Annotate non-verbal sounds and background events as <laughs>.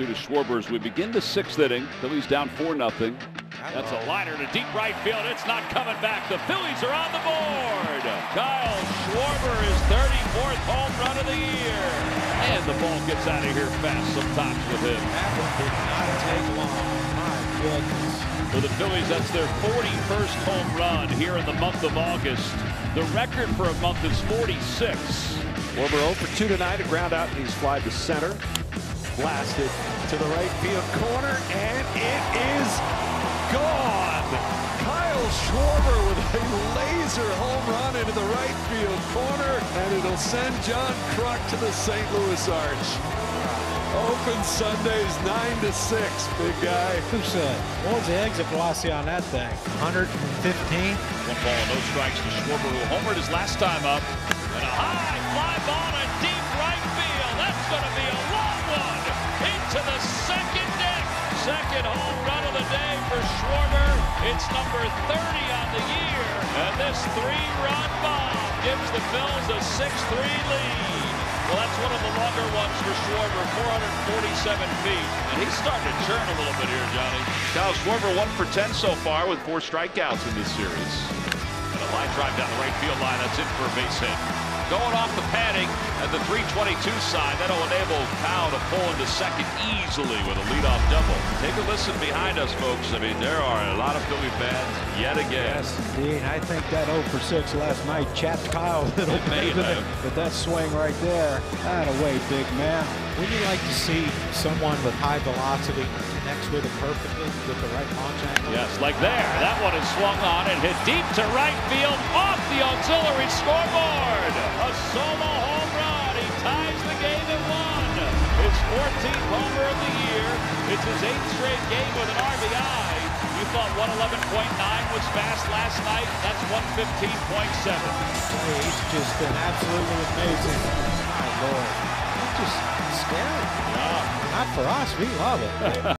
2 to Schwarber as we begin the sixth inning. Phillies down 4 nothing. That's a liner to deep right field. It's not coming back. The Phillies are on the board. Kyle Schwarber is 34th home run of the year. And the ball gets out of here fast sometimes with him. That one did not take long. My goodness. For the Phillies, that's their 41st home run here in the month of August. The record for a month is 46. Schwarber 0 for 2 tonight. A ground out, and he's fly to center. Blasted to the right field corner, and it is gone. Kyle Schwarber with a laser home run into the right field corner, and it'll send John Kruk to the St. Louis Arch. Open Sundays 9 to 6, big guy. Who said? Uh, what was the exit velocity on that thing? 115? One ball, no strikes to Schwarber, who homered his last time up. And a high Into the second deck. Second home run of the day for Schwarber. It's number 30 on the year. And this three-run bomb gives the Phils a 6-3 lead. Well, that's one of the longer ones for Schwarber, 447 feet. And he's starting to churn a little bit here, Johnny. Kyle Schwarber one for 10 so far with four strikeouts in this series. And a line drive down the right field line. That's it for a base hit. Going off the padding at the 322 side. That'll enable Kyle to pull into second easily with a leadoff double. Take a listen behind us, folks. I mean, there are a lot of Philly fans yet again. Yes, indeed. I think that 0 for 6 last night chapped Kyle a little <laughs> may bit with, have. it- with that swing right there. That away, big man. Wouldn't you like to see someone with high velocity connects with it perfectly with the right launch angle? Yes, like there. That one is swung on and hit deep to right field off the auxiliary scoreboard. A solo home run. He ties the game at one. His 14th homer of the year. It's his eighth straight game with an RBI. You thought 111.9 was fast last night? That's 115.7. Hey, he's just been absolutely amazing. My lord. He's Just scary. Not for us. We love it. <laughs>